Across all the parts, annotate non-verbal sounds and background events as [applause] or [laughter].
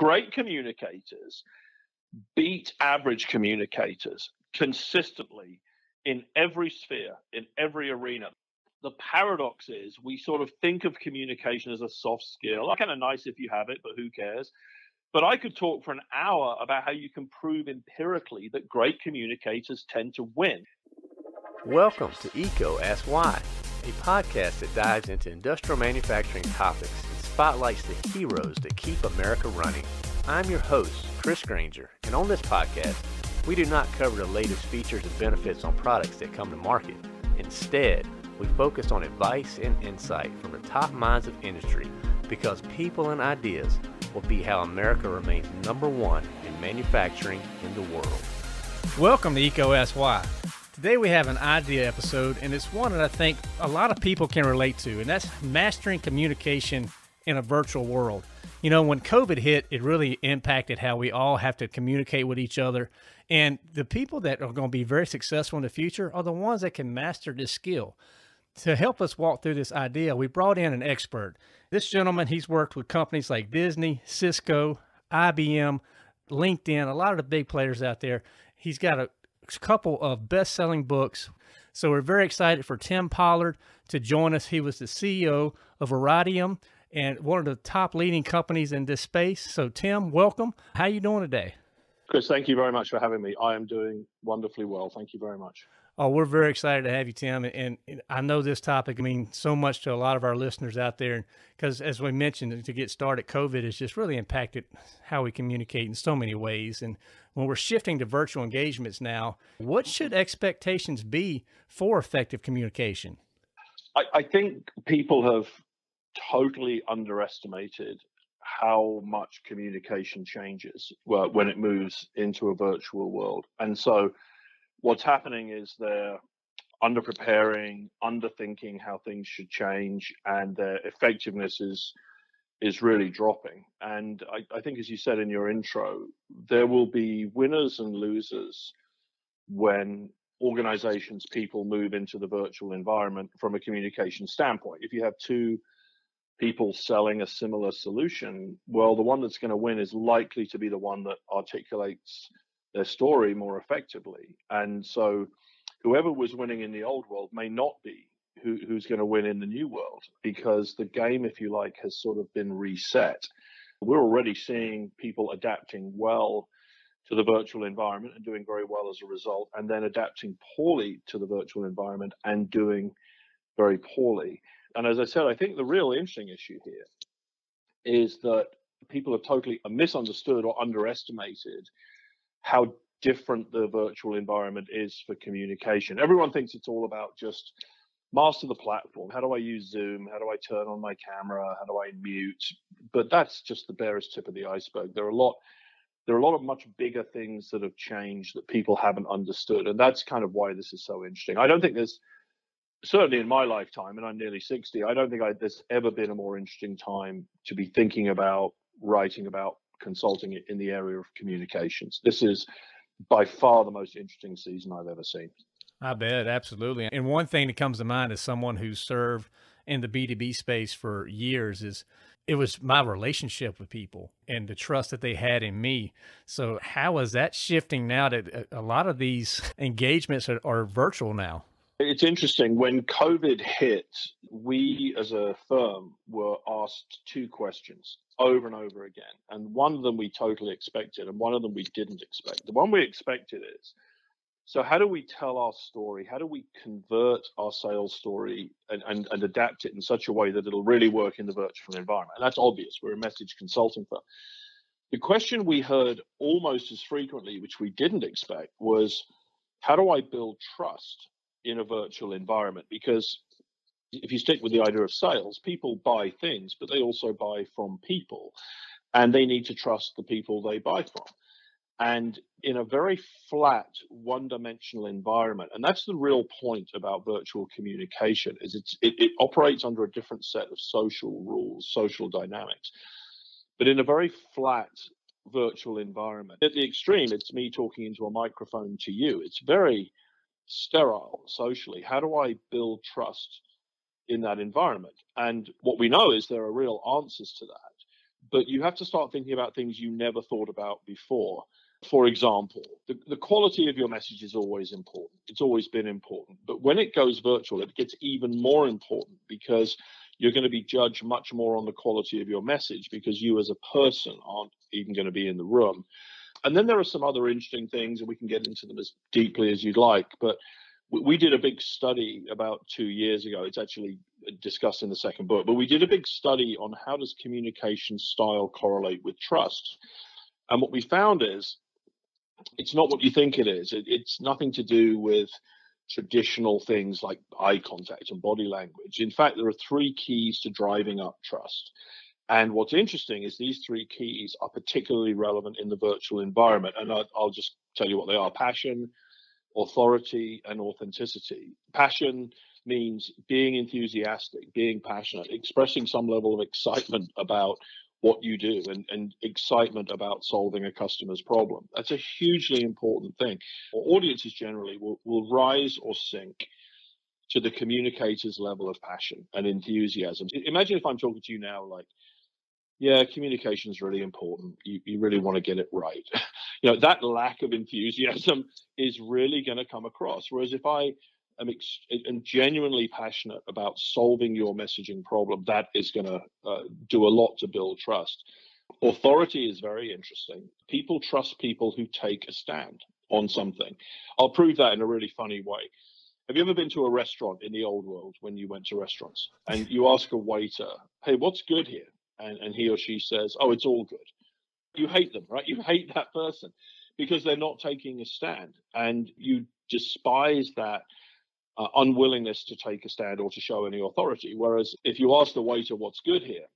great communicators beat average communicators consistently in every sphere, in every arena. The paradox is we sort of think of communication as a soft skill. Kind of nice if you have it, but who cares? But I could talk for an hour about how you can prove empirically that great communicators tend to win. Welcome to EECO Ask Why, a podcast that dives into industrial manufacturing topics spotlights the heroes that keep America running. I'm your host, Chris Grainger, and on this podcast, we do not cover the latest features and benefits on products that come to market. Instead, we focus on advice and insight from the top minds of industry because people and ideas will be how America remains number one in manufacturing in the world. Welcome to EECO Asks Why. Today we have an idea episode, and it's one that I think a lot of people can relate to, and that's mastering communication in a virtual world. You know, when COVID hit, it really impacted how we all have to communicate with each other. And the people that are going to be very successful in the future are the ones that can master this skill. To help us walk through this idea, we brought in an expert. This gentleman, he's worked with companies like Disney, Cisco, IBM, LinkedIn, a lot of the big players out there. He's got a couple of best selling books. So we're very excited for Tim Pollard to join us. He was the CEO of Oratium and one of the top leading companies in this space. So, Tim, welcome. How you doing today? Chris, thank you very much for having me. I am doing wonderfully well. Thank you very much. Oh, we're very excited to have you, Tim. And, and I know this topic I mean so much to a lot of our listeners out there. Because as we mentioned, to get started, COVID has just really impacted how we communicate in so many ways. And when we're shifting to virtual engagements now, what should expectations be for effective communication? I, I think people have totally underestimated how much communication changes when it moves into a virtual world. And so what's happening is they're under preparing, underthinking how things should change, and their effectiveness is is really dropping. And I, I think, as you said in your intro, there will be winners and losers when organizations, people move into the virtual environment from a communication standpoint. If you have two people selling a similar solution, well, the one that's going to win is likely to be the one that articulates their story more effectively. And so, whoever was winning in the old world may not be who, who's going to win in the new world because the game, if you like, has sort of been reset. We're already seeing people adapting well to the virtual environment and doing very well as a result, and then adapting poorly to the virtual environment and doing very poorly. And as I said, I think the real interesting issue here is that people have totally misunderstood or underestimated how different the virtual environment is for communication. Everyone thinks it's all about just master the platform. How do I use Zoom? How do I turn on my camera? How do I mute? But that's just the barest tip of the iceberg. There are a lot there are a lot of much bigger things that have changed that people haven't understood. And that's kind of why this is so interesting. I don't think there's certainly in my lifetime, and I'm nearly 60, I don't think I, there's ever been a more interesting time to be thinking about writing about consulting in the area of communications. This is by far the most interesting season I've ever seen. I bet, absolutely. And one thing that comes to mind as someone who's served in the B2B space for years is it was my relationship with people and the trust that they had in me. So, how is that shifting now that a lot of these [laughs] engagements are, are virtual now? It's interesting. When COVID hit, we as a firm were asked two questions over and over again. And one of them we totally expected, and one of them we didn't expect. The one we expected is so, how do we tell our story? How do we convert our sales story and, and, and adapt it in such a way that it'll really work in the virtual environment? And that's obvious. We're a message consulting firm. The question we heard almost as frequently, which we didn't expect, was how do I build trust in a virtual environment because if you stick with the idea of sales, people buy things, but they also buy from people and they need to trust the people they buy from. And in a very flat, one-dimensional environment, and that's the real point about virtual communication, is it, it operates under a different set of social rules, social dynamics. But in a very flat virtual environment, at the extreme, it's me talking into a microphone to you. It's very sterile socially. How do I build trust in that environment? And what we know is there are real answers to that. but you have to start thinking about things you never thought about before. For example, the, the quality of your message is always important. It's always been important. But when it goes virtual, it gets even more important because you're going to be judged much more on the quality of your message because you as a person aren't even going to be in the room. And then there are some other interesting things, and we can get into them as deeply as you'd like. But we did a big study about two years ago. It's actually discussed in the second book, but we did a big study on how does communication style correlate with trust. And what we found is it's not what you think it is. It, it's nothing to do with traditional things like eye contact and body language. In fact, there are three keys to driving up trust. And what's interesting is these three keys are particularly relevant in the virtual environment. And I, will just tell you what they are passion, authority, and authenticity. Passion means being enthusiastic, being passionate, expressing some level of excitement about what you do and, and excitement about solving a customer's problem. That's a hugely important thing. Audiences generally will, will rise or sink to the communicator's level of passion and enthusiasm. Imagine if I'm talking to you now, like, yeah, communication is really important. You, you really want to get it right. [laughs] you know, that lack of enthusiasm is really going to come across. Whereas if I am, ex- genuinely passionate about solving your messaging problem, that is going to uh, do a lot to build trust. Authority is very interesting. People trust people who take a stand on something. I'll prove that in a really funny way. Have you ever been to a restaurant in the old world when you went to restaurants and you ask a waiter, hey, what's good here? And, and he or she says, oh, it's all good. You hate them, right? You hate that person because they're not taking a stand and you despise that uh, unwillingness to take a stand or to show any authority. Whereas if you ask the waiter what's good here,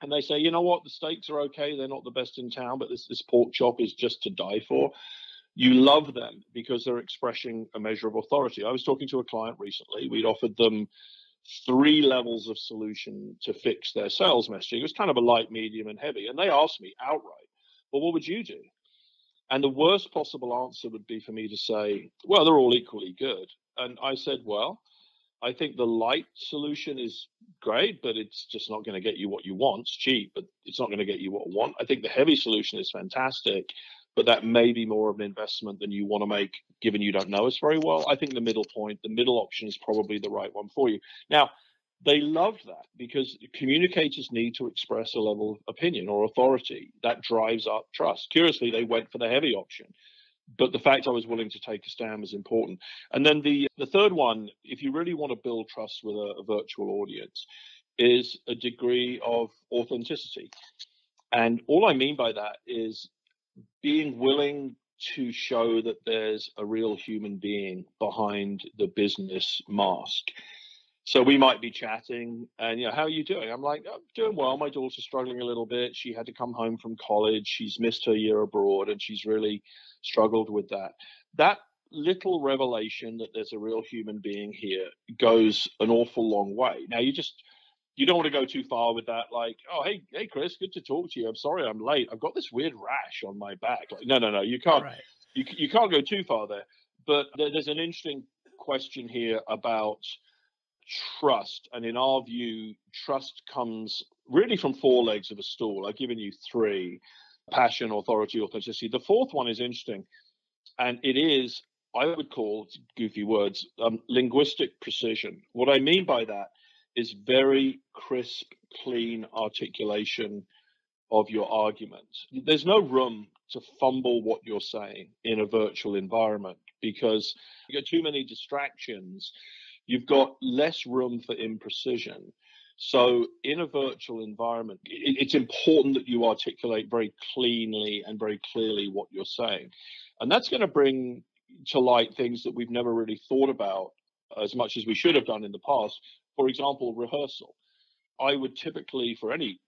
and they say, you know what, the steaks are okay, they're not the best in town, but this this pork chop is just to die for. You love them because they're expressing a measure of authority. I was talking to a client recently. We'd offered them three levels of solution to fix their sales messaging. It was kind of a light, medium, and heavy. And they asked me outright, well, what would you do? And the worst possible answer would be for me to say, well, they're all equally good. And I said, well, I think the light solution is great, but it's just not going to get you what you want. It's cheap, but it's not going to get you what you want. I think the heavy solution is fantastic, but that may be more of an investment than you want to make, given you don't know us very well. I think the middle point, the middle option is probably the right one for you. Now, they loved that because communicators need to express a level of opinion or authority that drives up trust. Curiously, they went for the heavy option but the fact I was willing to take a stand was important. And then the the third one, if you really want to build trust with a, a virtual audience, is a degree of authenticity. And all I mean by that is being willing to show that there's a real human being behind the business mask. So we might be chatting, and you know, how are you doing? I'm like, I'm doing well. My daughter's struggling a little bit. She had to come home from college. She's missed her year abroad, and she's really struggled with that. That little revelation that there's a real human being here goes an awful long way. Now you just you don't want to go too far with that. Like, oh hey hey Chris, good to talk to you. I'm sorry I'm late. I've got this weird rash on my back. Like, no no no, you can't right. you you can't go too far there. But there's an interesting question here about trust. And in our view, trust comes really from four legs of a stool. I've given you three passion, authority, authenticity. The fourth one is interesting. And it is, I would call, goofy words, um, linguistic precision. What I mean by that is very crisp, clean articulation of your argument. There's no room to fumble what you're saying in a virtual environment because you get too many distractions you've got less room for imprecision. So, in a virtual environment, it's important that you articulate very cleanly and very clearly what you're saying. And that's going to bring to light things that we've never really thought about as much as we should have done in the past. For example, rehearsal. I would typically, for any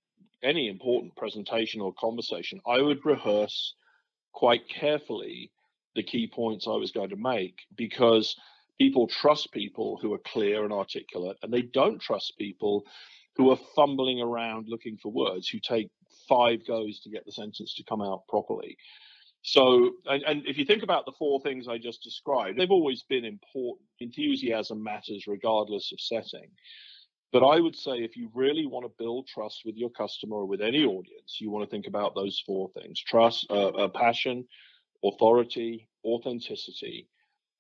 any important presentation or conversation, I would rehearse quite carefully the key points I was going to make because people trust people who are clear and articulate, and they don't trust people who are fumbling around looking for words, who take five goes to get the sentence to come out properly. So, and, and, if you think about the four things I just described, they've always been important. Enthusiasm matters regardless of setting. But I would say if you really want to build trust with your customer or with any audience, you want to think about those four things trust, uh, uh, passion, authority, authenticity,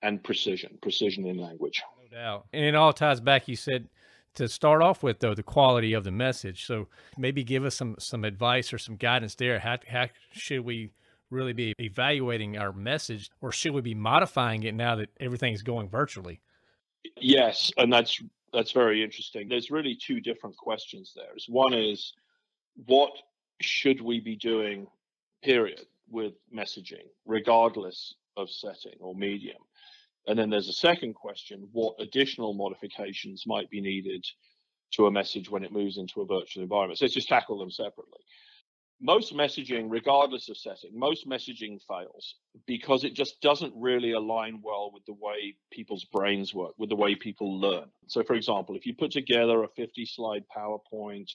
and precision, precision in language. No doubt. And it all ties back, you said, to start off with though the quality of the message so maybe give us some some advice or some guidance there how, how should we really be evaluating our message or should we be modifying it now that everything is going virtually yes and that's that's very interesting there's really two different questions there one is what should we be doing period with messaging regardless of setting or medium and then there's a second question what additional modifications might be needed to a message when it moves into a virtual environment? So let's just tackle them separately. Most messaging, regardless of setting, most messaging fails because it just doesn't really align well with the way people's brains work, with the way people learn. So, for example, if you put together a 50 slide PowerPoint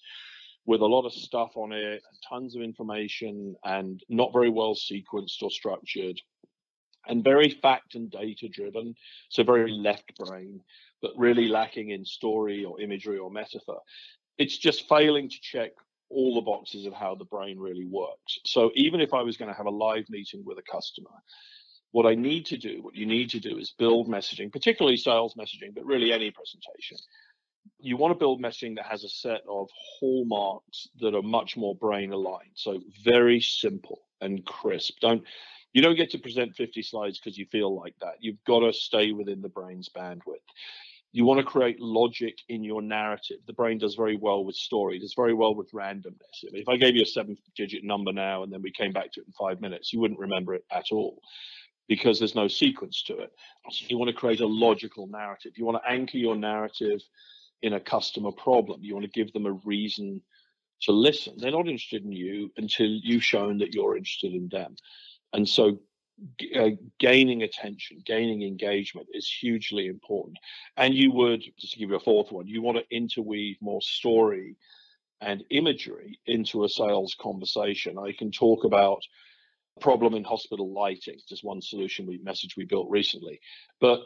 with a lot of stuff on it, tons of information, and not very well sequenced or structured, and very fact and data driven, so very left brain, but really lacking in story or imagery or metaphor. It's just failing to check all the boxes of how the brain really works. So even if I was going to have a live meeting with a customer, what I need to do, what you need to do is build messaging, particularly sales messaging, but really any presentation. You want to build messaging that has a set of hallmarks that are much more brain aligned. So very simple and crisp. Don't you don't get to present 50 slides because you feel like that. You've got to stay within the brain's bandwidth. You want to create logic in your narrative. The brain does very well with story, does very well with randomness. If I gave you a seven digit number now and then we came back to it in five minutes, you wouldn't remember it at all because there's no sequence to it. So you want to create a logical narrative. You want to anchor your narrative in a customer problem. You want to give them a reason to listen. They're not interested in you until you've shown that you're interested in them. And so uh, gaining attention, gaining engagement is hugely important. And you would, just to give you a fourth one, you want to interweave more story and imagery into a sales conversation. I can talk about a problem in hospital lighting, just one solution we message we built recently. But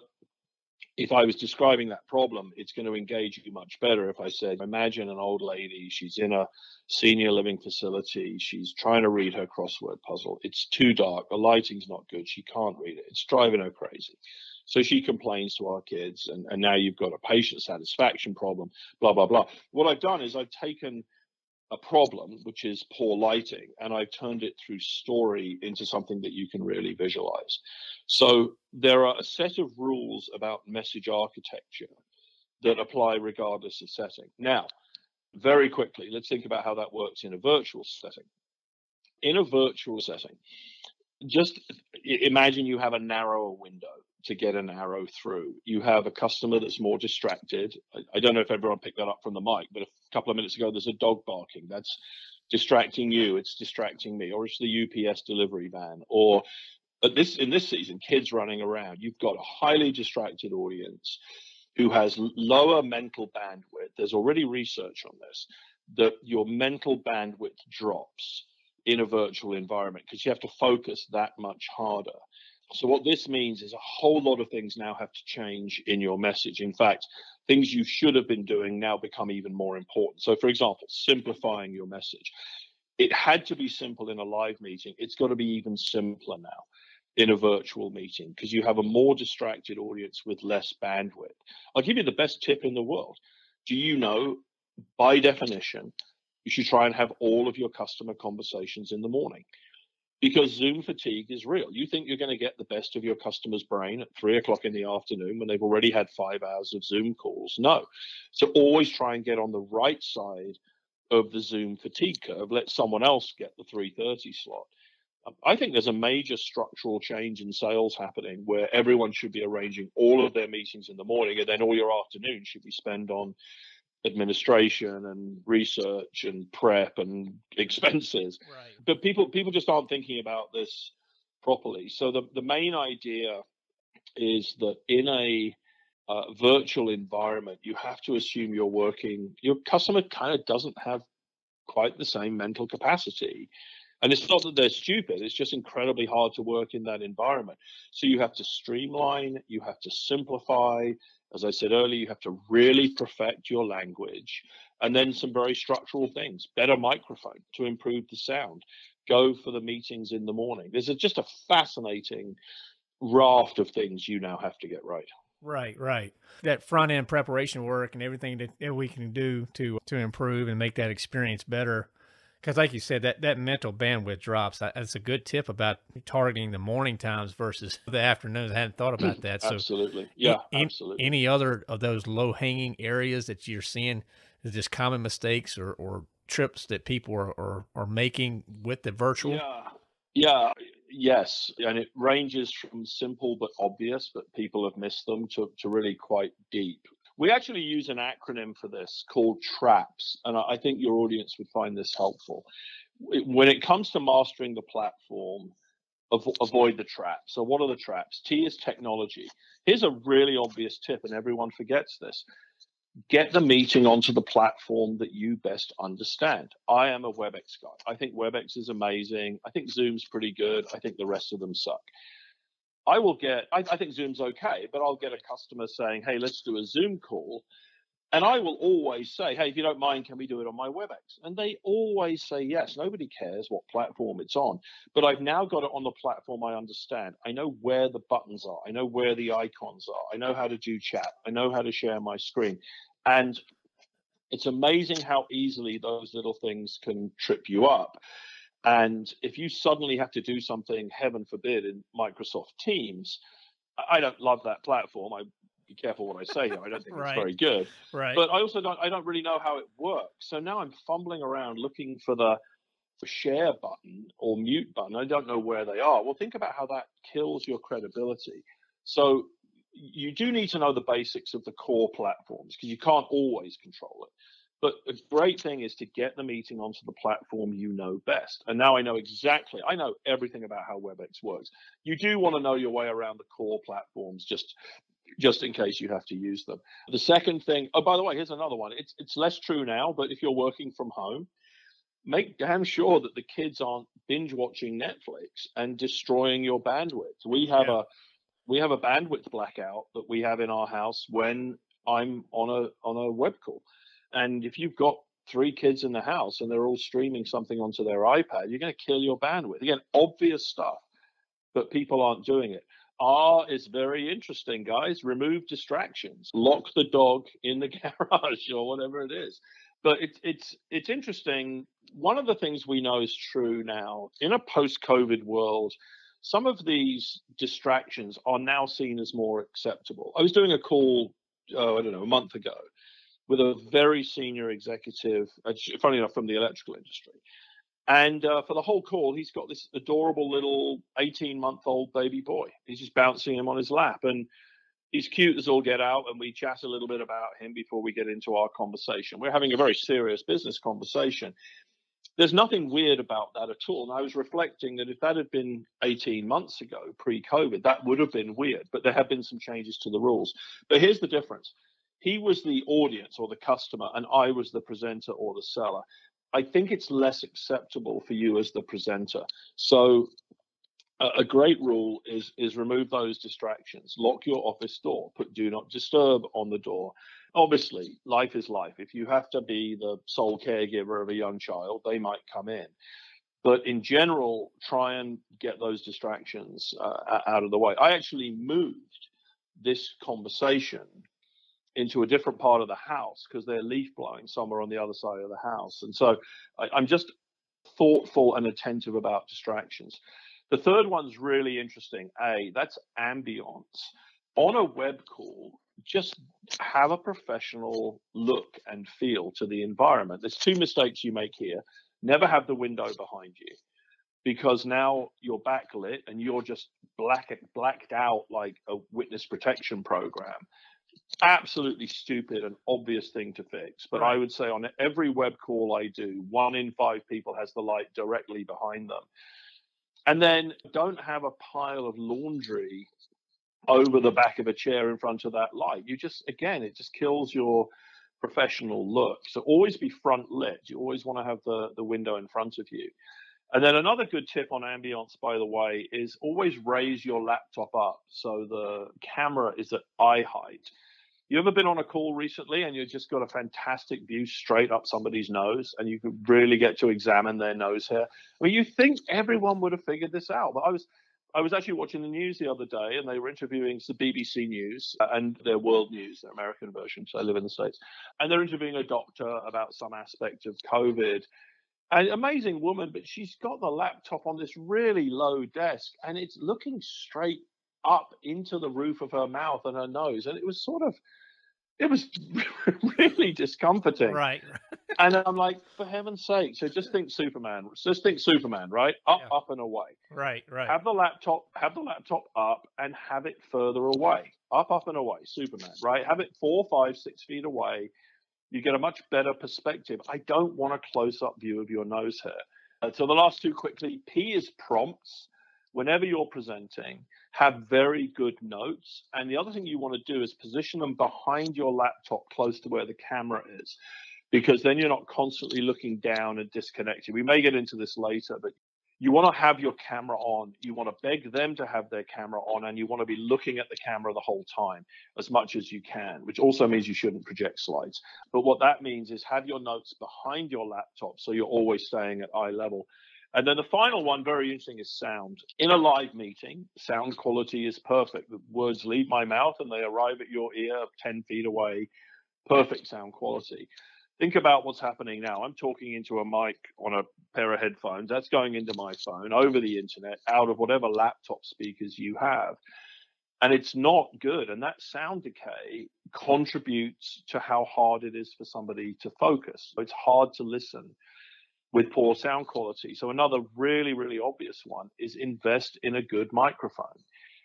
if I was describing that problem, it's going to engage you much better if I said, imagine an old lady, she's in a senior living facility, she's trying to read her crossword puzzle. It's too dark, the lighting's not good, she can't read it, it's driving her crazy. So she complains to our kids, and, and now you've got a patient satisfaction problem, blah, blah, blah. What I've done is I've taken a problem, which is poor lighting, and I've turned it through story into something that you can really visualize. So there are a set of rules about message architecture that apply regardless of setting. Now, very quickly, let's think about how that works in a virtual setting. In a virtual setting, just imagine you have a narrower window to get an arrow through. You have a customer that's more distracted. I, I, don't know if everyone picked that up from the mic, but a couple of minutes ago, there's a dog barking. That's distracting you. It's distracting me, or it's the UPS delivery van, or at this in this season, kids running around. You've got a highly distracted audience who has lower mental bandwidth. There's already research on this that your mental bandwidth drops in a virtual environment because you have to focus that much harder. So what this means is a whole lot of things now have to change in your message. In fact, things you should have been doing now become even more important. So for example, simplifying your message. It had to be simple in a live meeting. It's got to be even simpler now in a virtual meeting because you have a more distracted audience with less bandwidth. I'll give you the best tip in the world. Do you know, by definition, you should try and have all of your customer conversations in the morning? Because Zoom fatigue is real. You think you're going to get the best of your customer's brain at three o'clock in the afternoon when they've already had five hours of Zoom calls. No. So always try and get on the right side of the Zoom fatigue curve. Let someone else get the 330 slot. Um, I think there's a major structural change in sales happening where everyone should be arranging all of their meetings in the morning and then all your afternoon should be spent on administration and research and prep and [laughs] expenses. Right. But people people just aren't thinking about this properly. So the, the main idea is that in a uh, virtual environment, you have to assume you're working. Your customer kind of doesn't have quite the same mental capacity. And it's not that they're stupid, it's just incredibly hard to work in that environment. So you have to streamline, you have to simplify, As I said earlier, you have to really perfect your language. And then some very structural things better microphone to improve the sound, go for the meetings in the morning. There's a, just a fascinating raft of things you now have to get right. Right, right. That front end preparation work and everything that, that we can do to to improve and make that experience better. Because, like you said, that, that mental bandwidth drops. That's a good tip about targeting the morning times versus [laughs] the afternoons. I hadn't thought about [clears throat] that. So, absolutely, yeah, any, absolutely. Any other of those low hanging areas that you're seeing, is just common mistakes or, or trips that people are, are, are making with the virtual? Yeah, yeah, yes, and it ranges from simple but obvious, but people have missed them to, to really quite deep. We actually use an acronym for this called TRAPS, and I think your audience would find this helpful. When it comes to mastering the platform, avoid the traps. So, what are the traps? T is technology. Here's a really obvious tip, and everyone forgets this get the meeting onto the platform that you best understand. I am a WebEx guy. I think WebEx is amazing. I think Zoom's pretty good. I think the rest of them suck. I will get, I, I, think Zoom's okay, but I'll get a customer saying, hey, let's do a Zoom call. And I will always say, hey, if you don't mind, can we do it on my WebEx? And they always say yes. Nobody cares what platform it's on. But I've now got it on the platform I understand. I know where the buttons are. I know where the icons are. I know how to do chat. I know how to share my screen. And it's amazing how easily those little things can trip you up. And if you suddenly have to do something, heaven forbid, in Microsoft Teams, I don't love that platform. I be careful what I say here. I don't [laughs] think right. it's very good. Right. But I also don't I don't really know how it works. So now I'm fumbling around looking for the for share button or mute button. I don't know where they are. Well, think about how that kills your credibility. So you do need to know the basics of the core platforms because you can't always control it. But a great thing is to get the meeting onto the platform you know best. And now I know exactly, I know everything about how WebEx works. You do want to know your way around the core platforms just just in case you have to use them. The second thing, oh, by the way, here's another one. It's it's less true now, but if you're working from home, make damn sure that the kids aren't binge watching Netflix and destroying your bandwidth. We have yeah. a we have a bandwidth blackout that we have in our house when I'm on a on a web call. And if you've got three kids in the house and they're all streaming something onto their iPad, you're going to kill your bandwidth. Again, obvious stuff, but people aren't doing it. R is very interesting, guys. Remove distractions. Lock the dog in the [laughs] garage or whatever it is. But it's it's it's interesting. One of the things we know is true now in a post-COVID world some of these distractions are now seen as more acceptable. I was doing a call, oh, I don't know, a month ago with a very senior executive, uh, funny enough, from the electrical industry. And uh, for the whole call, he's got this adorable little 18 month old baby boy. He's just bouncing him on his lap. And he's cute as all get out. And we chat a little bit about him before we get into our conversation. We're having a very serious business conversation there's nothing weird about that at all. And I was reflecting that if that had been 18 months ago, pre COVID, that would have been weird, but there have been some changes to the rules. But here's the difference he was the audience or the customer, and I was the presenter or the seller. I think it's less acceptable for you as the presenter. So a great rule is is remove those distractions. Lock your office door. Put do not disturb on the door. Obviously life is life. If you have to be the sole caregiver of a young child they might come in. But in general try and get those distractions uh, out of the way. I actually moved this conversation into a different part of the house because they're leaf blowing somewhere on the other side of the house and so I, i'm just thoughtful and attentive about distractions the third one's really interesting. A, that's ambience. On a web call, just have a professional look and feel to the environment. There's two mistakes you make here. Never have the window behind you because now you're backlit and you're just black blacked out like a witness protection program. Absolutely stupid and obvious thing to fix. But right. I would say on every web call I do, one in five people has the light directly behind them. And then don't have a pile of laundry over the back of a chair in front of that light. You just, again, it just kills your professional look. So always be front lit. You always want to have the, the window in front of you. And then another good tip on ambience, by the way, is always raise your laptop up so the camera is at eye height. You ever been on a call recently and you've just got a fantastic view straight up somebody's nose and you could really get to examine their nose hair? I mean, you think everyone would have figured this out, but I was I was actually watching the news the other day, and they were interviewing the BBC News and their World News, their American version. So I live in the States, and they're interviewing a doctor about some aspect of COVID. An amazing woman, but she's got the laptop on this really low desk, and it's looking straight up into the roof of her mouth and her nose, and it was sort of it was [laughs] really discomforting. Right. and I'm like, for heaven's sake, so just think Superman. Just think Superman, right? Up, yeah. up and away. Right, right. Have the laptop, have the laptop up and have it further away. Up, up and away. Superman, right? Have it four, five, six feet away. You get a much better perspective. I don't want a close-up view of your nose hair. Uh, so the last two quickly. P is prompts whenever you're presenting, have very good notes. And the other thing you want to do is position them behind your laptop close to where the camera is, because then you're not constantly looking down and disconnected. We may get into this later, but you want to have your camera on. You want to beg them to have their camera on, and you want to be looking at the camera the whole time as much as you can, which also means you shouldn't project slides. But what that means is have your notes behind your laptop so you're always staying at eye level. And then the final one, very interesting, is sound. In a live meeting, sound quality is perfect. The words leave my mouth and they arrive at your ear 10 feet away. Perfect sound quality. Think about what's happening now. I'm talking into a mic on a pair of headphones. That's going into my phone over the internet out of whatever laptop speakers you have. And it's not good. And that sound decay contributes to how hard it is for somebody to focus. It's hard to listen with poor sound quality. So another really, really obvious one is invest in a good microphone.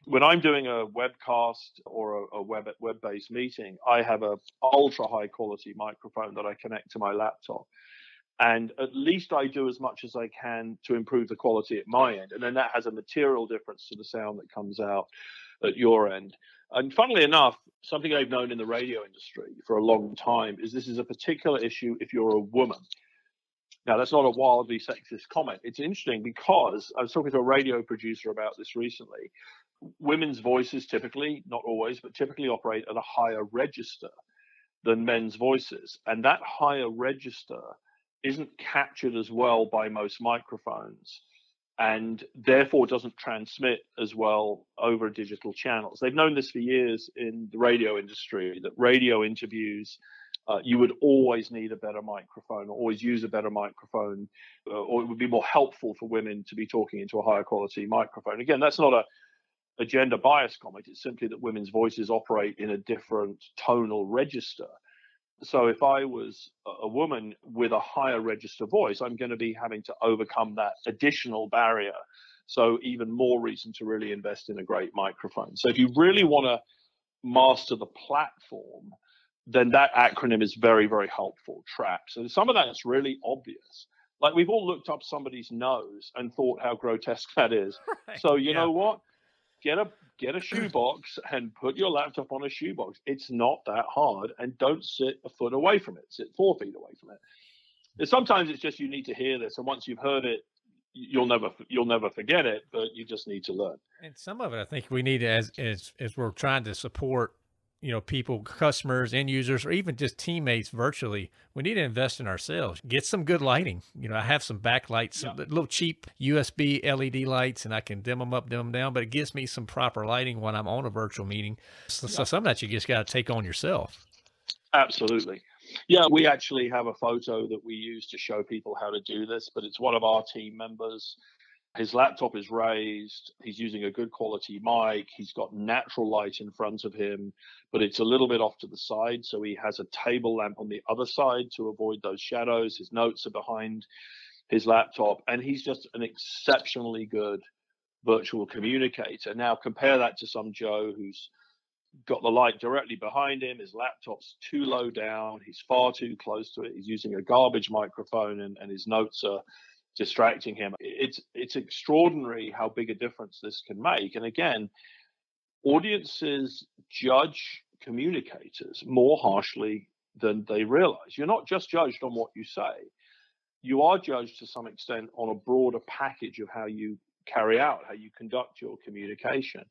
When I'm doing a webcast or a, a web web-based meeting, I have a ultra high quality microphone that I connect to my laptop. And at least I do as much as I can to improve the quality at my end. And then that has a material difference to the sound that comes out at your end. And funnily enough, something I've known in the radio industry for a long time is this is a particular issue if you're a woman. Now, that's not a wildly sexist comment. It's interesting because I was talking to a radio producer about this recently. Women's voices typically, not always, but typically operate at a higher register than men's voices. And that higher register isn't captured as well by most microphones and therefore doesn't transmit as well over digital channels. They've known this for years in the radio industry that radio interviews uh, you would always need a better microphone, or always use a better microphone, uh, or it would be more helpful for women to be talking into a higher quality microphone. Again, that's not a, a gender bias comment. It's simply that women's voices operate in a different tonal register. So if I was a woman with a higher register voice, I'm going to be having to overcome that additional barrier. So even more reason to really invest in a great microphone. So if you really want to master the platform, then that acronym is very, very helpful. TRAPS. And some of that's really obvious. Like we've all looked up somebody's nose and thought how grotesque that is. [laughs] Right. So you yeah. know what? Get a get a [clears throat] shoebox and put your laptop on a shoebox. It's not that hard, and don't sit a foot away from it. Sit four feet away from it. And sometimes it's just you need to hear this, and once you've heard it, you'll never you'll never forget it. But you just need to learn. And some of it, I think, we need as as as we're trying to support you know, people, customers, end users, or even just teammates virtually, we need to invest in ourselves. Get some good lighting. You know, I have some backlights, yeah. little cheap USB LED lights, and I can dim them up, dim them down, but it gives me some proper lighting when I'm on a virtual meeting. So, yeah. so some of that you just got to take on yourself. Absolutely. Yeah, we actually have a photo that we use to show people how to do this, but it's one of our team members his laptop is raised. He's using a good quality mic. He's got natural light in front of him, but it's a little bit off to the side. So he has a table lamp on the other side to avoid those shadows. His notes are behind his laptop, and he's just an exceptionally good virtual communicator. Now, compare that to some Joe who's got the light directly behind him. His laptop's too low down. He's far too close to it. He's using a garbage microphone, and, and his notes are distracting him. It's it's extraordinary how big a difference this can make. And again, audiences judge communicators more harshly than they realize. You're not just judged on what you say. You are judged to some extent on a broader package of how you carry out, how you conduct your communication.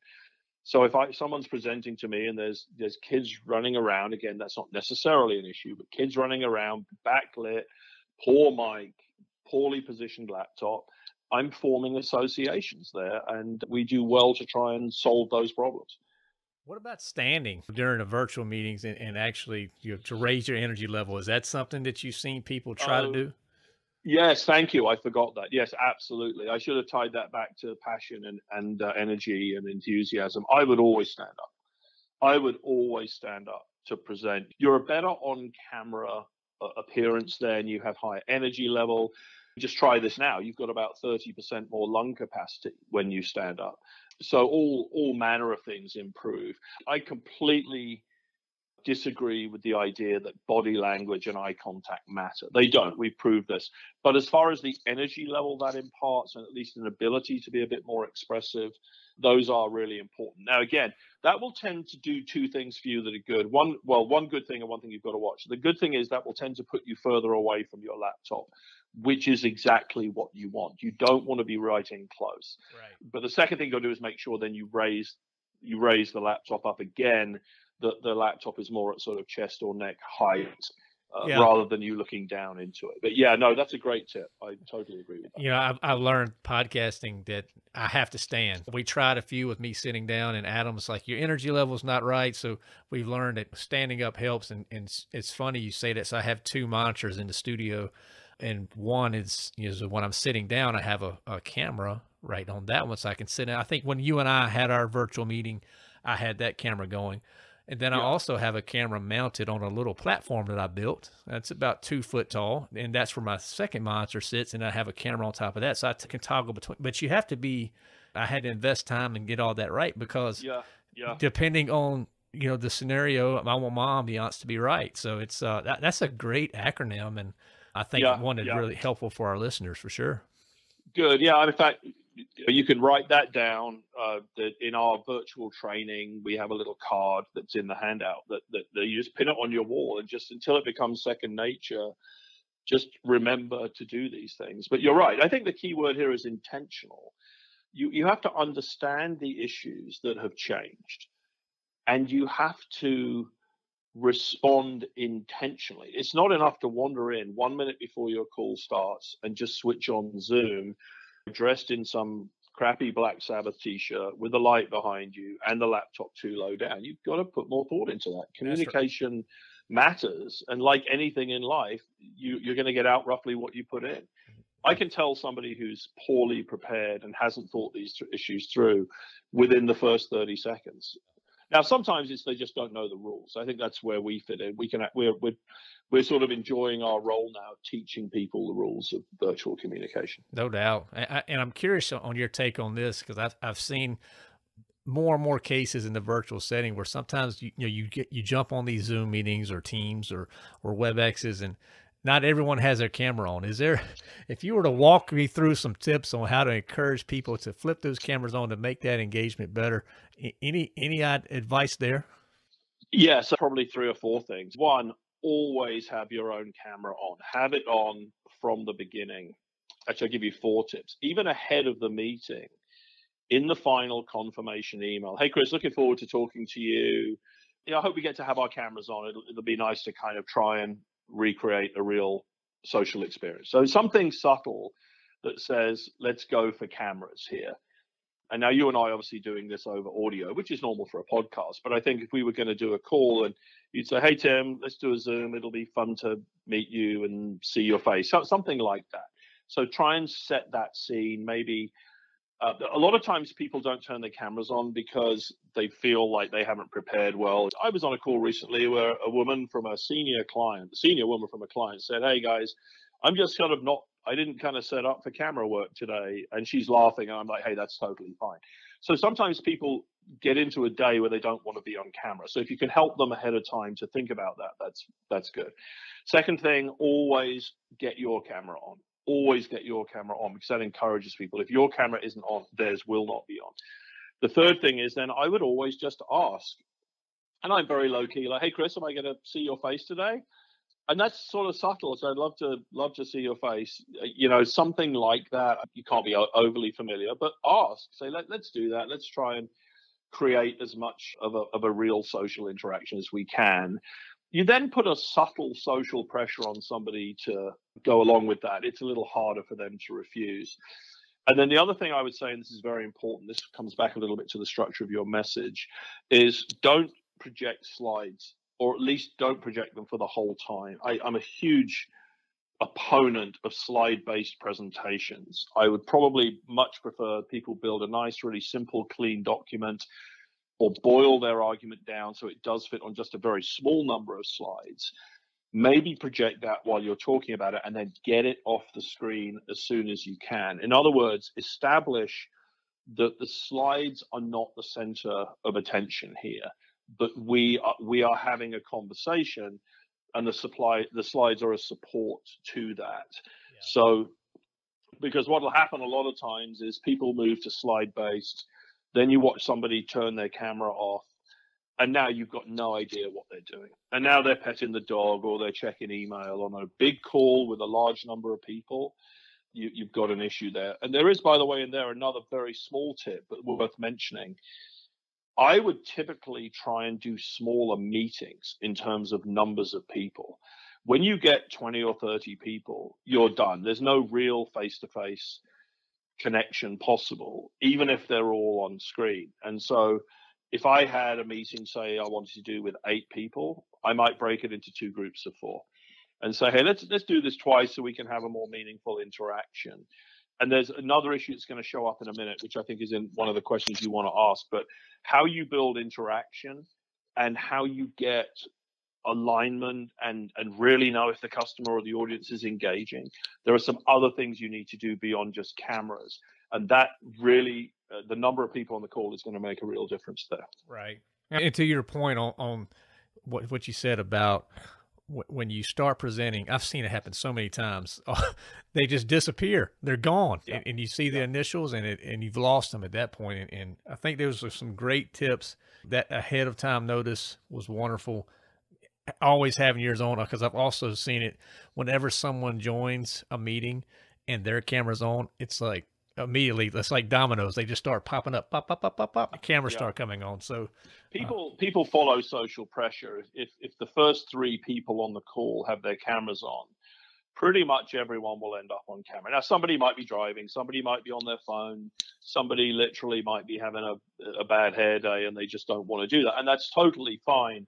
So if I someone's presenting to me and there's there's kids running around, again, that's not necessarily an issue, but kids running around, backlit, poor mic, poorly positioned laptop, I'm forming associations there, and we do well to try and solve those problems. What about standing during the virtual meetings and, and actually you know, to raise your energy level? Is that something that you've seen people try uh, to oh, do? Yes, thank you. I forgot that. Yes, absolutely. I should have tied that back to passion and, and uh, energy and enthusiasm. I would always stand up. I would always stand up to present. You're a better on camera appearance then, you have higher energy level. Just try this now. You've got about 30% more lung capacity when you stand up. So all all manner of things improve. I completely disagree with the idea that body language and eye contact matter. They don't. We've proved this. But as far as the energy level that imparts, and at least an ability to be a bit more expressive, those are really important. Now, again, that will tend to do two things for you that are good. One, well, one good thing and one thing you've got to watch. The good thing is that will tend to put you further away from your laptop, which is exactly what you want. You don't want to be writing close. Right. But the second thing you got to do is make sure then you raise you raise the laptop up again that the laptop is more at sort of chest or neck height uh, yeah. rather than you looking down into it. But yeah, no, that's a great tip. I totally agree with that. You know, I've, I've learned podcasting that I have to stand. We tried a few with me sitting down, and Adam's like, your energy level's not right. So we've learned that standing up helps. And, and it's funny you say that. So I have two monitors in the studio, and one is, is when I'm sitting down, I have a, a camera right on that one so I can sit in. I think when you and I had our virtual meeting, I had that camera going. And then yeah. I also have a camera mounted on a little platform that I built. That's about two foot tall, and that's where my second monitor sits. And I have a camera on top of that, so I can toggle between. But you have to be. I had to invest time and get all that right because, yeah, yeah. Depending on you know the scenario, I want my ambiance to be right. So it's uh, that, that's a great acronym, and I think yeah, one is yeah. really helpful for our listeners for sure. Good, yeah. In fact, you can write that down. Uh, that in our virtual training, we have a little card that's in the handout that, that, that you just pin it on your wall, and just until it becomes second nature, just remember to do these things. But you're right. I think the key word here is intentional. You you have to understand the issues that have changed, and you have to respond intentionally. It's not enough to wander in one minute before your call starts and just switch on Zoom dressed in some crappy Black Sabbath t-shirt with the light behind you and the laptop too low down. You've got to put more thought into that. Communication right. matters, and like anything in life, you, you're going to get out roughly what you put in. I can tell somebody who's poorly prepared and hasn't thought these th- issues through within the first 30 seconds. Now, sometimes it's they just don't know the rules. I think that's where we fit in. We can we're we're we're sort of enjoying our role now, teaching people the rules of virtual communication. No doubt, and I'm curious on your take on this because I've I've seen more and more cases in the virtual setting where sometimes you, you know you get you jump on these Zoom meetings or Teams or or WebExes and not everyone has their camera on. Is there, if you were to walk me through some tips on how to encourage people to flip those cameras on to make that engagement better, any any advice there? Yes, so probably three or four things. One, always have your own camera on. Have it on from the beginning. Actually, I'll give you four tips. Even ahead of the meeting, in the final confirmation email. Hey, Chris, looking forward to talking to you. Yeah, I hope we get to have our cameras on. It'll, it'll be nice to kind of try and recreate a real social experience. So something subtle that says, let's go for cameras here. And now you and I obviously doing this over audio, which is normal for a podcast. But I think if we were going to do a call and you'd say, "Hey Tim, let's do a Zoom. It'll be fun to meet you and see your face," so, something like that. So try and set that scene. Maybe uh, a lot of times people don't turn their cameras on because they feel like they haven't prepared well. I was on a call recently where a woman from a senior client, senior woman from a client, said, "Hey guys, I'm just kind of not I didn't kind of set up for camera work today. And she's laughing. And I'm like, hey, that's totally fine. So sometimes people get into a day where they don't want to be on camera. So if you can help them ahead of time to think about that, that's that's good. Second thing, always get your camera on. Always get your camera on because that encourages people. If your camera isn't on, theirs will not be on. The third thing is then I would always just ask, and I'm very low key, like, hey Chris, am I going to see your face today? and that's sort of subtle. So I'd love to love to see your face. Uh, you know, something like that. You can't be overly familiar, but ask. Say, Let, let's do that. Let's try and create as much of a, of a real social interaction as we can. You then put a subtle social pressure on somebody to go along with that. It's a little harder for them to refuse. And then the other thing I would say, and this is very important, this comes back a little bit to the structure of your message, is don't project slides, or at least don't project them for the whole time. I, I'm a huge opponent of slide-based presentations. I would probably much prefer people build a nice, really simple, clean document or boil their argument down so it does fit on just a very small number of slides. Maybe project that while you're talking about it and then get it off the screen as soon as you can. In other words, establish that the slides are not the center of attention here, but we are, we are having a conversation and the supply the slides are a support to that. Yeah. So because what will happen a lot of times is people move to slide based, then you watch somebody turn their camera off, and now you've got no idea what they're doing. And now they're petting the dog or they're checking email on a big call with a large number of people. You, you've got an issue there. And there is, by the way, in there another very small tip, but worth mentioning I would typically try and do smaller meetings in terms of numbers of people. When you get 20 or 30 people, you're done. There's no real face to face connection possible, even if they're all on screen. And so, if I had a meeting, say I wanted to do with eight people, I might break it into two groups of four and say, hey, let's let's do this twice so we can have a more meaningful interaction. And there's another issue that's going to show up in a minute, which I think is in one of the questions you want to ask. But how you build interaction and how you get alignment and and really know if the customer or the audience is engaging there are some other things you need to do beyond just cameras and that really uh, the number of people on the call is going to make a real difference there right and to your point on, on what what you said about when you start presenting, I've seen it happen so many times. [laughs] they just disappear; they're gone, yeah. and, and, you see the yeah. initials, and it, and you've lost them at that point. And, and I think those are some great tips. That ahead of time notice was wonderful. Always having yours on because I've also seen it whenever someone joins a meeting and their camera's on. It's like immediately it's like dominoes they just start popping up pop pop pop pop pop cameras yeah. start coming on so people uh, people follow social pressure if if the first three people on the call have their cameras on pretty much everyone will end up on camera now somebody might be driving somebody might be on their phone somebody literally might be having a, a bad hair day and they just don't want to do that and that's totally fine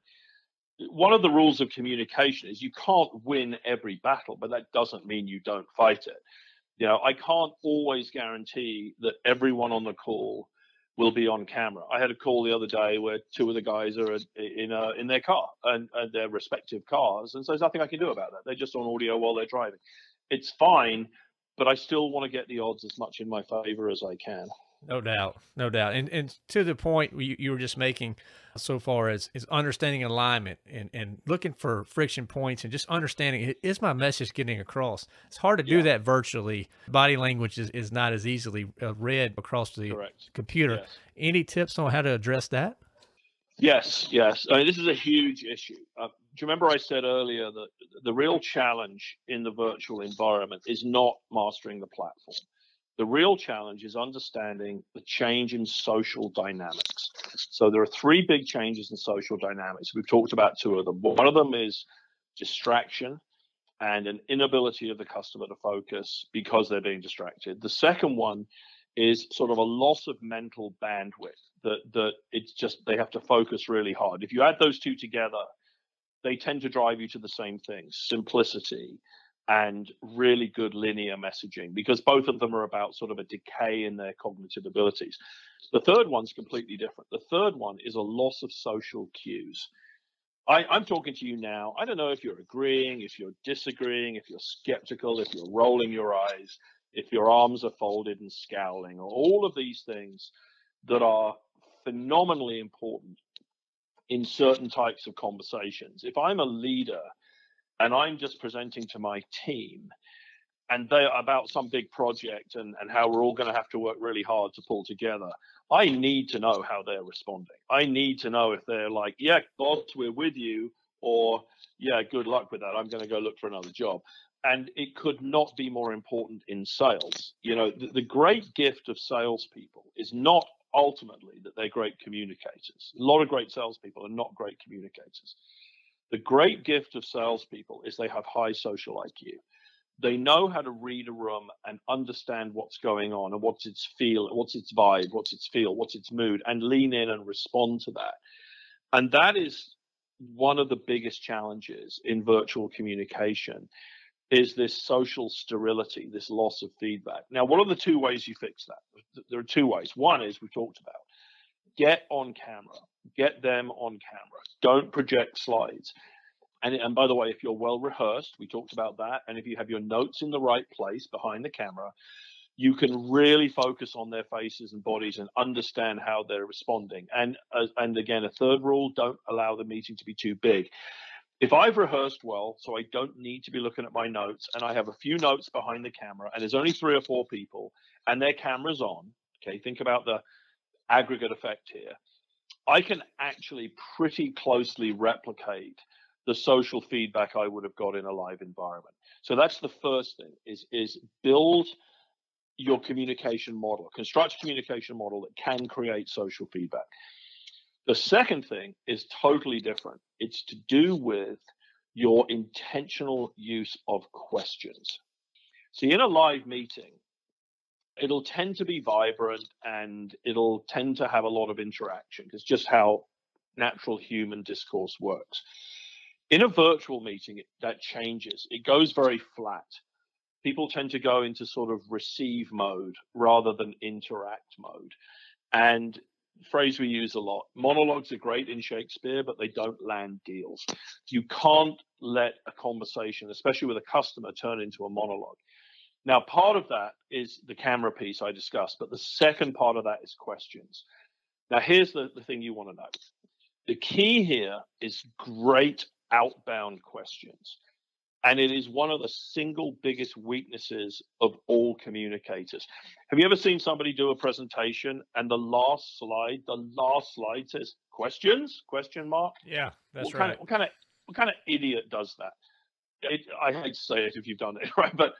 one of the rules of communication is you can't win every battle but that doesn't mean you don't fight it you know, I can't always guarantee that everyone on the call will be on camera. I had a call the other day where two of the guys are in a, uh, in their car and, and their respective cars, and so there's nothing I can do about that. They're just on audio while they're driving. It's fine, but I still want to get the odds as much in my favor as I can. No doubt, no doubt, and and to the point you, you were just making so far as is understanding alignment and and looking for friction points and just understanding is my message getting across. It's hard to do yeah. that virtually. Body language is, is not as easily uh, read across the Correct. computer. Yes. Any tips on how to address that? Yes, yes. I mean, this is a huge issue. Uh, do you remember I said earlier that the real challenge in the virtual environment is not mastering the platform? The real challenge is understanding the change in social dynamics. So there are three big changes in social dynamics. We've talked about two of them. One of them is distraction and an inability of the customer to focus because they're being distracted. The second one is sort of a loss of mental bandwidth that that it's just they have to focus really hard. If you add those two together, they tend to drive you to the same things: simplicity, and really good linear messaging because both of them are about sort of a decay in their cognitive abilities. The third one's completely different. The third one is a loss of social cues. I, am talking to you now. I don't know if you're agreeing, if you're disagreeing, if you're skeptical, if you're rolling your eyes, if your arms are folded and scowling, or all of these things that are phenomenally important in certain types of conversations. If I'm a leader and I'm just presenting to my team and they're about some big project and, and how we're all going to have to work really hard to pull together. I need to know how they're responding. I need to know if they're like, yeah, boss, we're with you, or yeah, good luck with that. I'm going to go look for another job. And it could not be more important in sales. You know, the, the great gift of salespeople is not ultimately that they're great communicators. A lot of great salespeople are not great communicators. The great gift of salespeople is they have high social IQ. They know how to read a room and understand what's going on and what's its feel, what's its vibe, what's its feel, what's its mood, and lean in and respond to that. And that is one of the biggest challenges in virtual communication is this social sterility, this loss of feedback. Now, what are the two ways you fix that? There are two ways. One is we talked about get on camera, get them on camera, don't project slides. And, and by the way, if you're well rehearsed, we talked about that. And if you have your notes in the right place behind the camera, you can really focus on their faces and bodies and understand how they're responding. And uh, and again, a third rule: don't allow the meeting to be too big if I've rehearsed well, so I don't need to be looking at my notes, and I have a few notes behind the camera, and there's only three or four people, and their camera's on, okay, think about the aggregate effect here. I can actually pretty closely replicate the social feedback I would have got in a live environment. So that's the first thing is is build your communication model, construct a communication model that can create social feedback. The second thing is totally different. It's to do with your intentional use of questions. See, in a live meeting, it'll tend to be vibrant and it'll tend to have a lot of interaction because just how natural human discourse works. In a virtual meeting, that changes. It goes very flat. People tend to go into sort of receive mode rather than interact mode. And phrase we use a lot. Monologues are great in Shakespeare, but they don't land deals. You can't let a conversation, especially with a customer, turn into a monologue. Now, part of that is the camera piece I discussed, but the second part of that is questions. Now, here's the, the thing you want to know. The key here is great outbound questions. And it is one of the single biggest weaknesses of all communicators. Have you ever seen somebody do a presentation and the last slide, the last slide says questions? Question mark. Yeah, that's what right. Kind of, what kind of what kind of idiot does that? It, I hate to say it if you've done it, [laughs] right? But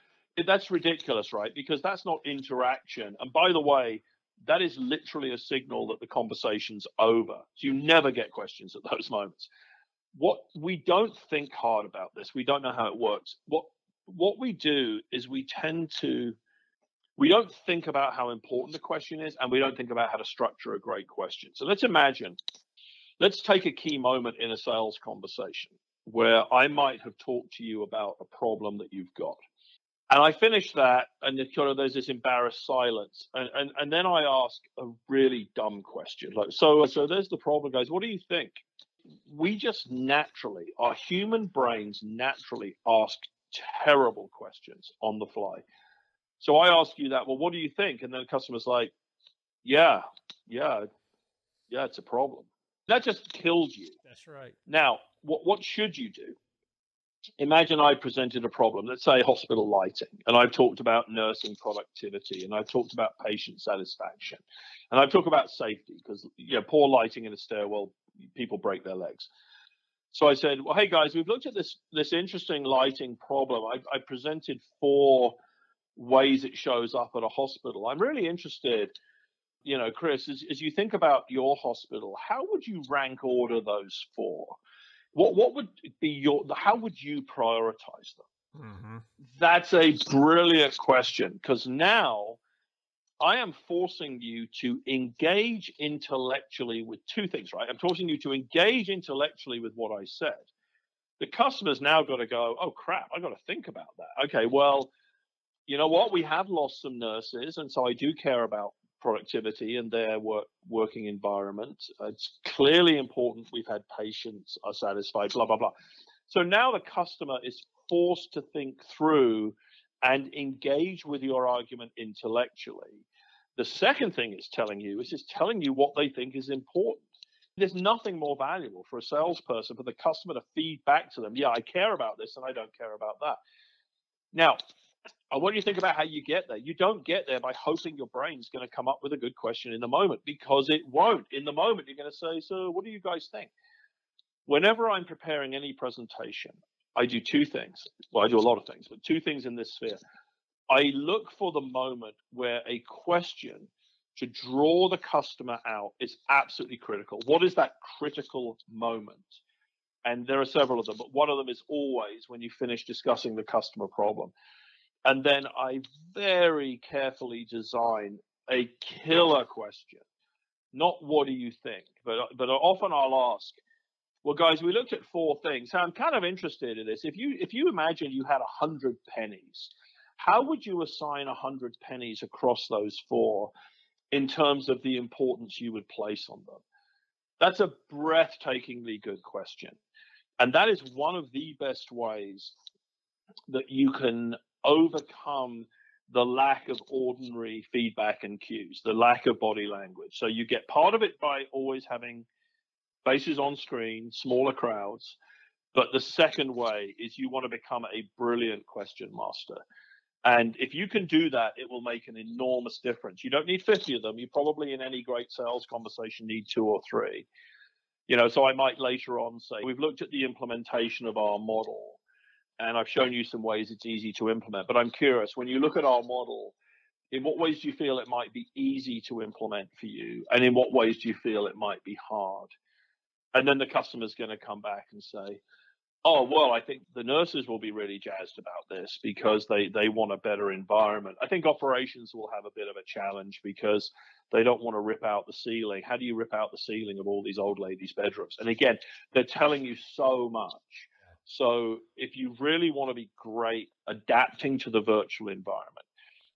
that's ridiculous, right? Because that's not interaction. And by the way, that is literally a signal that the conversation's over. So you never get questions at those [laughs] moments what we don't think hard about this. We don't know how it works. What what we do is we tend to we don't think about how important the question is and we don't think about how to structure a great question. So let's imagine let's take a key moment in a sales conversation where I might have talked to you about a problem that you've got. And I finish that, and kind of there's this embarrassed silence, and, and and then I ask a really dumb question, like so. So there's the problem, guys. What do you think? we just naturally, our human brains naturally ask terrible questions on the fly. So I ask you that, well, what do you think? And then the customer's like, yeah, yeah, yeah, it's a problem. That just killed you. That's right. Now, what, what should you do? Imagine I presented a problem, let's say hospital lighting, and I've talked about nursing productivity, and I've talked about patient satisfaction, and I've talked about safety because you know, poor lighting in a stairwell people break their legs. So I said, well, hey guys, we've looked at this this interesting lighting problem. I, I presented four ways it shows up at a hospital. I'm really interested, you know, Chris, as, as you think about your hospital, how would you rank order those four? What what would be your how would you prioritize them? Mm-hmm. That's a brilliant question because now I am forcing you to engage intellectually with two things, right? I'm forcing you to engage intellectually with what I said. The customer's now got to go, oh crap, I got to think about that. Okay, well, you know what? We have lost some nurses, and so I do care about productivity and their work working environment. It's clearly important we've had patients are satisfied, blah blah blah. So now the customer is forced to think through and engage with your argument intellectually. The second thing it's telling you is it's telling you what they think is important. There's nothing more valuable for a salesperson for the customer to feed back to them. Yeah, I care about this and I don't care about that. Now, I want you to think about how you get there. You don't get there by hoping your brain's going to come up with a good question in the moment because it won't. In the moment, you're going to say, So, what do you guys think? Whenever I'm preparing any presentation, I do two things. Well, I do a lot of things, but two things in this sphere. I look for the moment where a question to draw the customer out is absolutely critical. What is that critical moment? And there are several of them, but one of them is always when you finish discussing the customer problem. And then I very carefully design a killer question. Not what do you think, but but often I'll ask, well, guys, we looked at four things. So I'm kind of interested in this. If you if you imagine you had a hundred pennies, how would you assign a hundred pennies across those four in terms of the importance you would place on them? That's a breathtakingly good question. And that is one of the best ways that you can overcome the lack of ordinary feedback and cues, the lack of body language. So you get part of it by always having faces on screen, smaller crowds. But the second way is you want to become a brilliant question master. And if you can do that, it will make an enormous difference. You don't need 50 of them. You probably, in any great sales conversation, need two or three. You know, so I might later on say, we've looked at the implementation of our model and I've shown you some ways it's easy to implement. But I'm curious, when you look at our model, in what ways do you feel it might be easy to implement for you? And in what ways do you feel it might be hard? And then the customer's going to come back and say, oh well i think the nurses will be really jazzed about this because they they want a better environment i think operations will have a bit of a challenge because they don't want to rip out the ceiling how do you rip out the ceiling of all these old ladies bedrooms and again they're telling you so much so if you really want to be great adapting to the virtual environment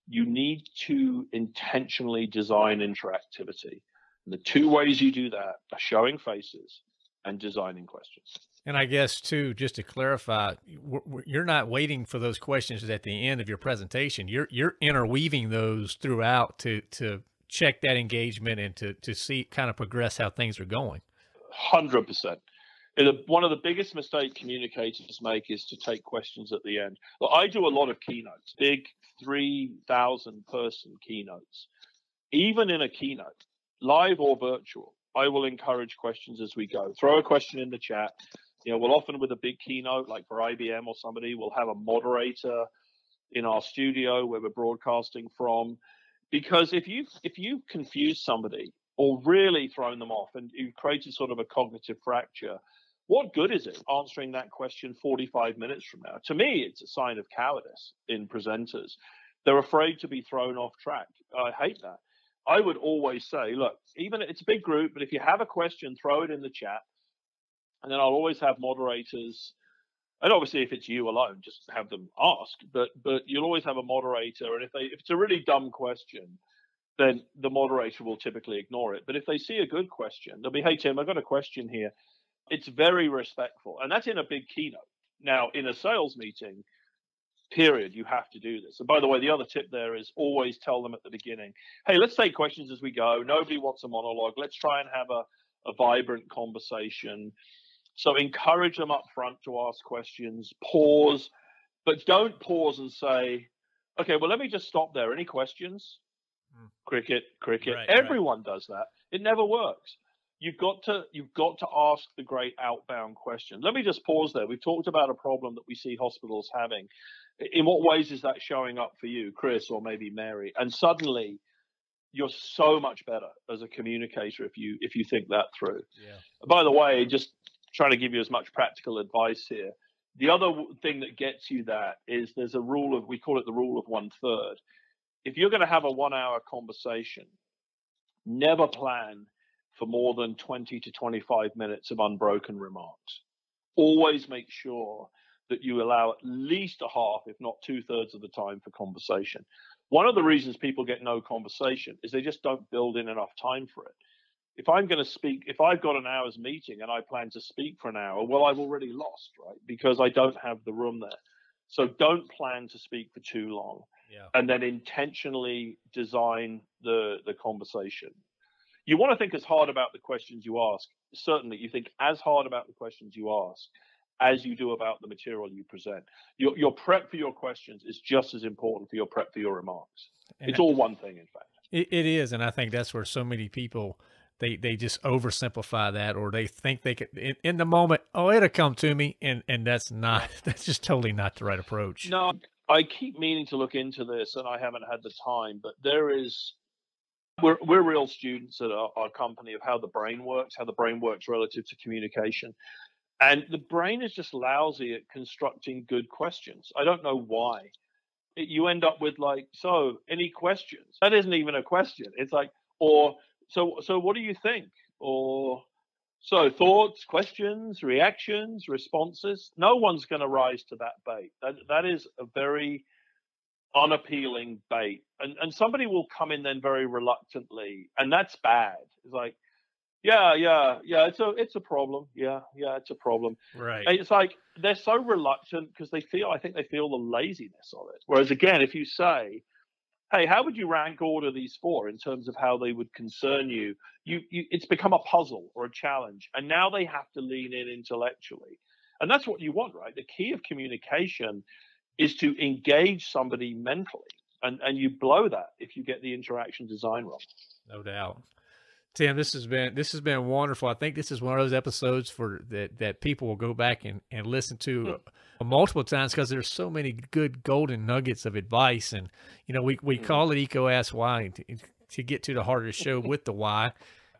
you need to intentionally design interactivity and the two ways you do that are showing faces and designing questions and I guess too, just to clarify, you're not waiting for those questions at the end of your presentation. You're you're interweaving those throughout to to check that engagement and to to see kind of progress how things are going. Hundred percent. One of the biggest mistakes communicators make is to take questions at the end. Well, I do a lot of keynotes, big three thousand person keynotes. Even in a keynote, live or virtual, I will encourage questions as we go. Throw a question in the chat you know, we'll often with a big keynote, like for IBM or somebody, we'll have a moderator in our studio where we're broadcasting from. Because if you if you confuse somebody or really thrown them off and you've created sort of a cognitive fracture, what good is it answering that question 45 minutes from now? To me, it's a sign of cowardice in presenters. They're afraid to be thrown off track. I hate that. I would always say, look, even it's a big group, but if you have a question, throw it in the chat and then I'll always have moderators. And obviously, if it's you alone, just have them ask. But but you'll always have a moderator, and if they if it's a really dumb question, then the moderator will typically ignore it. But if they see a good question, they'll be, "Hey Tim, I've got a question here." It's very respectful, and that's in a big keynote. Now, in a sales meeting, period, you have to do this. And by the way, the other tip there is always tell them at the beginning, "Hey, let's take questions as we go. Nobody wants a monologue. Let's try and have a a vibrant conversation." So encourage them up front to ask questions, pause, but don't pause and say, okay, well, let me just stop there. Any questions? Mm. Cricket, cricket. Right, Everyone right. does that. It never works. You've got to you've got to ask the great outbound question. Let me just pause there. We've talked about a problem that we see hospitals having. In what ways is that showing up for you, Chris, or maybe Mary? And suddenly you're so much better as a communicator if you if you think that through. Yeah. By the way, just trying to give you as much practical advice here. The other thing that gets you that is there's a rule of, we call it the rule of one third. If you're going to have a one hour conversation, never plan for more than 20 to 25 minutes of unbroken remarks. Always make sure that you allow at least a half, if not two thirds of the time for conversation. One of the reasons people get no conversation is they just don't build in enough time for it if I'm going to speak, if I've got an hour's meeting and I plan to speak for an hour, well, I've already lost, right? Because I don't have the room there. So don't plan to speak for too long. Yeah. And then intentionally design the the conversation. You want to think as hard about the questions you ask. Certainly, you think as hard about the questions you ask as you do about the material you present. Your, your prep for your questions is just as important for your prep for your remarks. And it's all one thing, in fact. It, it is, and I think that's where so many people they they just oversimplify that or they think they could in, in, the moment oh it'll come to me and and that's not [laughs] that's just totally not the right approach no i keep meaning to look into this and i haven't had the time but there is we're, we're real students at our, our company of how the brain works, how the brain works relative to communication. And the brain is just lousy at constructing good questions. I don't know why. It, you end up with like, so any questions? That isn't even a question. It's like, or so so what do you think? Or so thoughts, questions, reactions, responses. No one's going to rise to that bait. That that is a very unappealing bait. And and somebody will come in then very reluctantly, and that's bad. It's like, yeah, yeah, yeah, it's a it's a problem. Yeah, yeah, it's a problem. Right. And it's like they're so reluctant because they feel I think they feel the laziness of it. Whereas again, if you say, hey, how would you rank order these four in terms of how they would concern you? You, you it's become a puzzle or a challenge, and now they have to lean in intellectually, and that's what you want, right? The key of communication is to engage somebody mentally, and and you blow that if you get the interaction design wrong. No doubt. Tim, this has been this has been wonderful. I think this is one of those episodes for that that people will go back and, and listen to uh, multiple times because there's so many good golden nuggets of advice. And you know, we we mm. call it EECO Ask Why to, to get to the heart of the show with the why.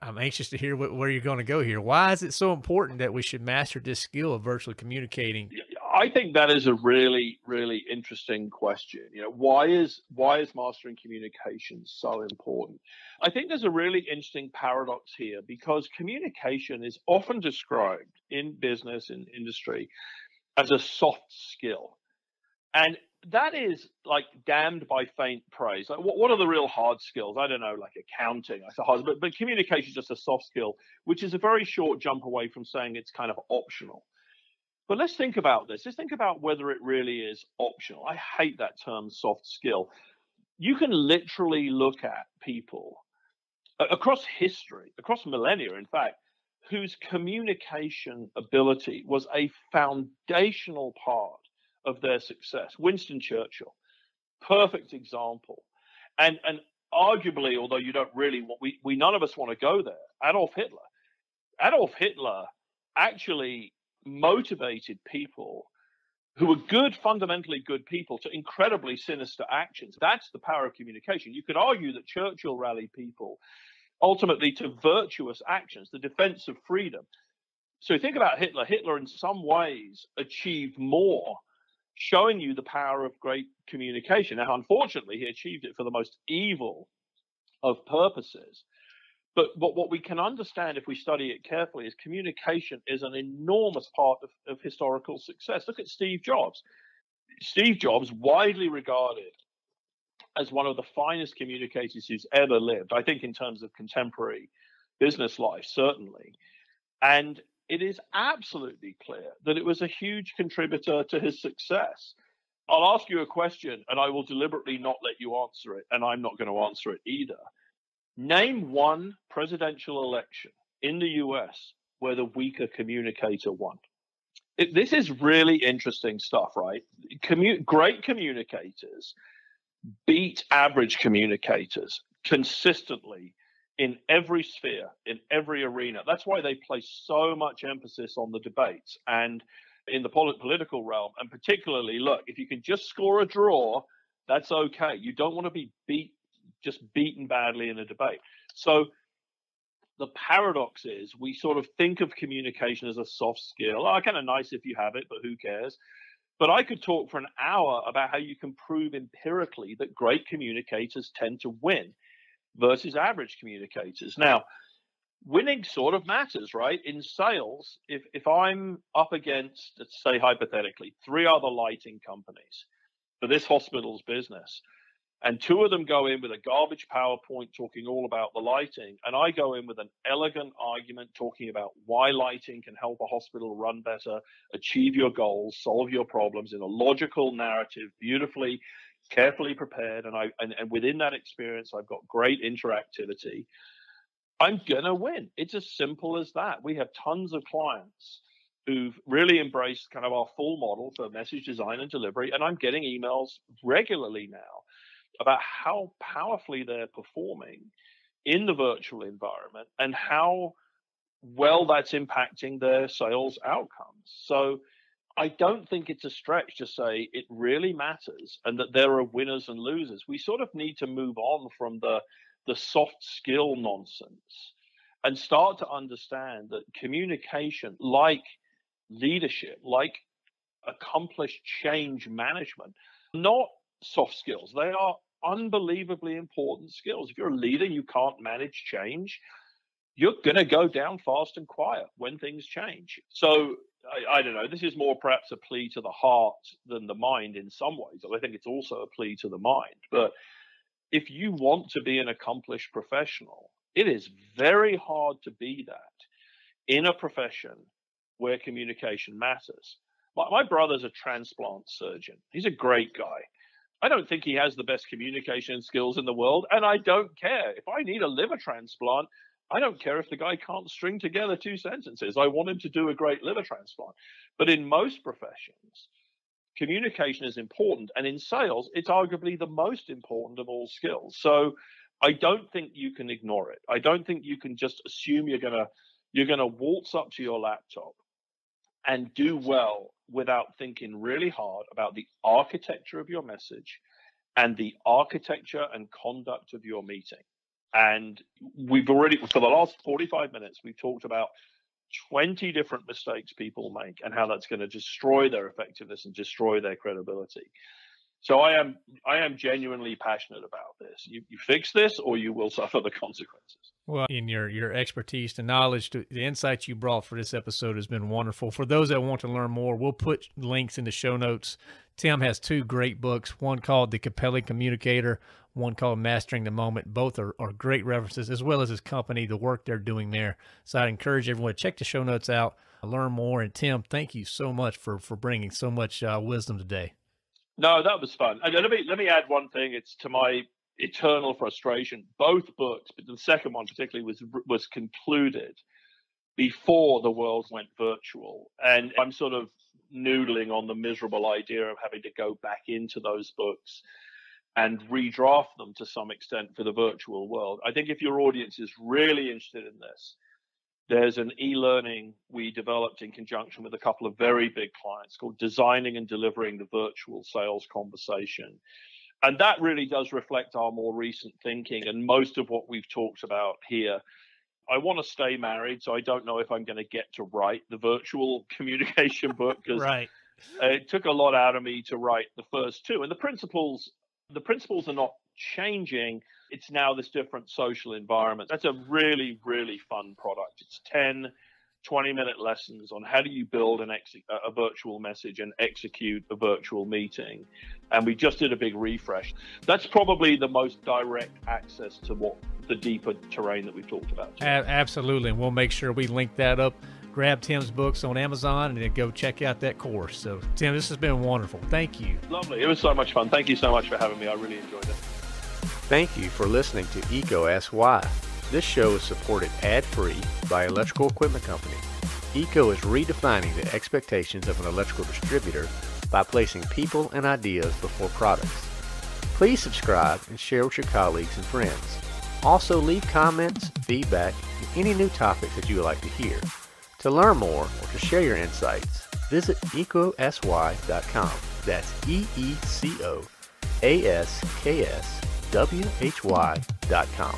I'm anxious to hear what, where you're going to go here. Why is it so important that we should master this skill of virtually communicating I think that is a really, really interesting question. You know, why is why is mastering communication so important? I think there's a really interesting paradox here because communication is often described in business and in industry as a soft skill. And that is like damned by faint praise. Like, what, what are the real hard skills? I don't know, like accounting, I suppose, but, but communication is just a soft skill, which is a very short jump away from saying it's kind of optional. But let's think about this. Let's think about whether it really is optional. I hate that term soft skill. You can literally look at people across history, across millennia, in fact, whose communication ability was a foundational part of their success. Winston Churchill, perfect example. And and arguably, although you don't really want we, we none of us want to go there, Adolf Hitler. Adolf Hitler actually motivated people who were good, fundamentally good people to incredibly sinister actions. That's the power of communication. You could argue that Churchill rallied people ultimately to virtuous actions, the defense of freedom. So think about Hitler. Hitler, in some ways, achieved more, showing you the power of great communication. Now, unfortunately, he achieved it for the most evil of purposes. But, but what we can understand if we study it carefully is communication is an enormous part of, of historical success. Look at Steve Jobs. Steve Jobs, widely regarded as one of the finest communicators who's ever lived, I think, in terms of contemporary business life, certainly. And it is absolutely clear that it was a huge contributor to his success. I'll ask you a question and I will deliberately not let you answer it, and I'm not going to answer it either. Name one presidential election in the US where the weaker communicator won. It, this is really interesting stuff, right? Commu- great communicators beat average communicators consistently in every sphere, in every arena. That's why they place so much emphasis on the debates and in the polit- political realm. And particularly, look, if you can just score a draw, that's okay. You don't want to be beat just beaten badly in a debate. So the paradox is we sort of think of communication as a soft skill. Oh, kind of nice if you have it, but who cares? But I could talk for an hour about how you can prove empirically that great communicators tend to win versus average communicators. Now, winning sort of matters, right? In sales, if if I'm up against, let's say hypothetically, three other lighting companies for this hospital's business, and two of them go in with a garbage PowerPoint talking all about the lighting, and I go in with an elegant argument talking about why lighting can help a hospital run better, achieve your goals, solve your problems in a logical narrative, beautifully, carefully prepared, and I and, and within that experience, I've got great interactivity. I'm gonna win. It's as simple as that. We have tons of clients who've really embraced kind of our full model for message design and delivery, and I'm getting emails regularly now about how powerfully they're performing in the virtual environment and how well that's impacting their sales outcomes. So I don't think it's a stretch to say it really matters and that there are winners and losers. We sort of need to move on from the the soft skill nonsense and start to understand that communication, like leadership, like accomplished change management, not soft skills. They are unbelievably important skills. If you're a leader, you can't manage change. You're going to go down fast and quiet when things change. So I, I, don't know. This is more perhaps a plea to the heart than the mind in some ways. I think it's also a plea to the mind. But if you want to be an accomplished professional, it is very hard to be that in a profession where communication matters. My, my brother's a transplant surgeon. He's a great guy. I don't think he has the best communication skills in the world, and I don't care. If I need a liver transplant, I don't care if the guy can't string together two sentences. I want him to do a great liver transplant. But in most professions, communication is important. And in sales, it's arguably the most important of all skills. So I don't think you can ignore it. I don't think you can just assume you're gonna you're gonna waltz up to your laptop and do well without thinking really hard about the architecture of your message and the architecture and conduct of your meeting. And we've already, for the last 45 minutes, we've talked about 20 different mistakes people make and how that's going to destroy their effectiveness and destroy their credibility. So I am I am genuinely passionate about this. You, you fix this or you will suffer the [laughs] consequences. Well, in your your expertise and knowledge, to, the insights you brought for this episode has been wonderful. For those that want to learn more, we'll put links in the show notes. Tim has two great books, one called The Compelling Communicator, one called Mastering the Moment. Both are, are great references, as well as his company, the work they're doing there. So I'd encourage everyone to check the show notes out, learn more. And Tim, thank you so much for for bringing so much uh, wisdom today. No, that was fun. And let me let me add one thing. It's to my eternal frustration. Both books, but the second one particularly was was concluded before the world went virtual, and I'm sort of noodling on the miserable idea of having to go back into those books and redraft them to some extent for the virtual world. I think if your audience is really interested in this, there's an e-learning we developed in conjunction with a couple of very big clients called Designing and Delivering the Virtual Sales Conversation. And that really does reflect our more recent thinking and most of what we've talked about here. I want to stay married, so I don't know if I'm going to get to write the virtual [laughs] communication book because right. it took a lot out of me to write the first two. And the principles, the principles are not changing it's now this different social environment. That's a really, really fun product. It's 10, 20 minute lessons on how do you build an ex- a virtual message and execute a virtual meeting. And we just did a big refresh. That's probably the most direct access to what the deeper terrain that we've talked about. A- absolutely. And we'll make sure we link that up. Grab Tim's books on Amazon and then go check out that course. So, Tim, this has been wonderful. Thank you. Lovely. It was so much fun. Thank you so much for having me. I really enjoyed it. Thank you for listening to EECO Ask Why. This show is supported ad-free by Electrical Equipment Company. EECO is redefining the expectations of an electrical distributor by placing people and ideas before products. Please subscribe and share with your colleagues and friends. Also leave comments, feedback, and any new topics that you would like to hear. To learn more or to share your insights, visit eecoaskswhy.com. That's E-E-C-O A-S-K-S why.com.